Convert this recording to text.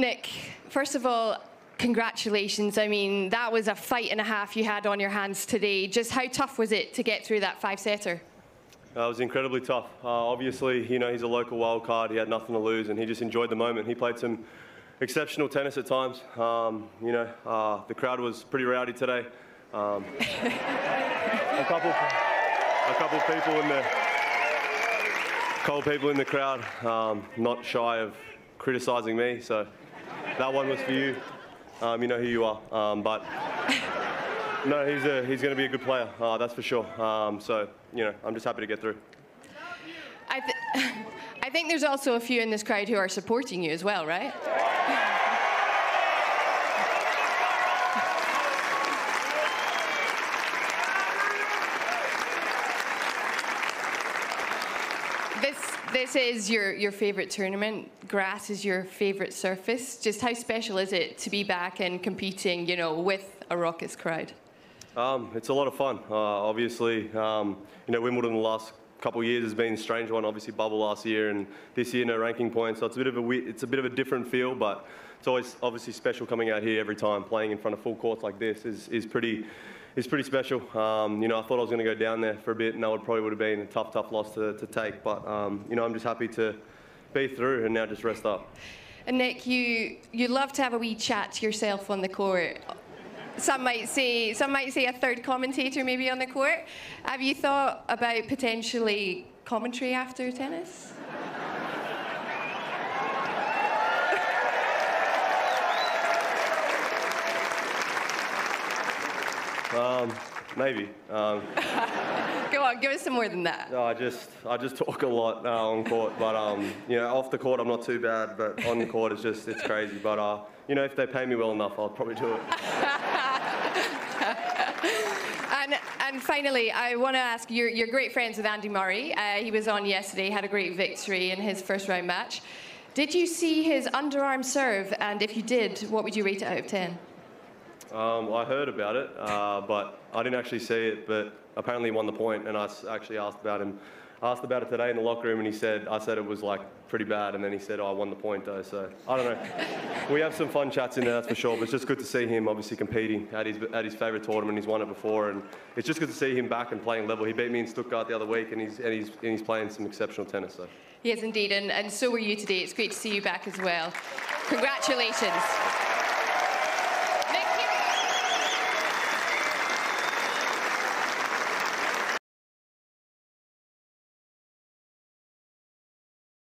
Nick, first of all, congratulations. I mean, that was a fight and a half you had on your hands today. Just how tough was it to get through that five-setter? Uh, it was incredibly tough. Uh, obviously, you know, he's a local wild card. He had nothing to lose, and he just enjoyed the moment. He played some exceptional tennis at times. Um, you know, uh, the crowd was pretty rowdy today. Um, a couple, a couple people in the, cold people in the crowd, um, not shy of criticising me. So that one was for you. Um, you know who you are. Um, but no, he's a, he's going to be a good player. Uh, that's for sure. Um, so you know, I'm just happy to get through. I, th- I think there's also a few in this crowd who are supporting you as well, right? This, this is your, your favourite tournament. Grass is your favourite surface. Just how special is it to be back and competing, you know, with a raucous crowd? Um, it's a lot of fun. Uh, obviously, um, you know, Wimbledon the last couple of years has been a strange one. Obviously, bubble last year, and this year no ranking points. So it's a bit of a it's a bit of a different feel, but it's always obviously special coming out here every time. Playing in front of full courts like this is, is pretty is pretty special. Um, you know, I thought I was going to go down there for a bit, and that would probably would have been a tough, tough loss to, to take. But um, you know, I'm just happy to be through and now just rest up. And Nick, you you love to have a wee chat to yourself on the court. Some might say some might say a third commentator maybe on the court. Have you thought about potentially commentary after tennis? Um, maybe. Um, Go on, give us some more than that. no, I just I just talk a lot uh, on court, but um, you know, off the court I'm not too bad, but on the court it's just it's crazy. But uh, you know, if they pay me well enough, I'll probably do it. And, and finally, I want to ask you're, you're great friends with Andy Murray. Uh, he was on yesterday, had a great victory in his first round match. Did you see his underarm serve? And if you did, what would you rate it out of 10? Um, I heard about it, uh, but I didn't actually see it. But apparently, he won the point, and I actually asked about him. Asked about it today in the locker room, and he said I said it was like pretty bad, and then he said, "Oh, I won the point though." So I don't know. we have some fun chats in there, that's for sure. But it's just good to see him obviously competing at his at his favourite tournament. He's won it before, and it's just good to see him back and playing level. He beat me in Stuttgart the other week, and he's and he's, and he's playing some exceptional tennis. So. Yes, indeed, and, and so were you today. It's great to see you back as well. Congratulations.